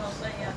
no sé ya.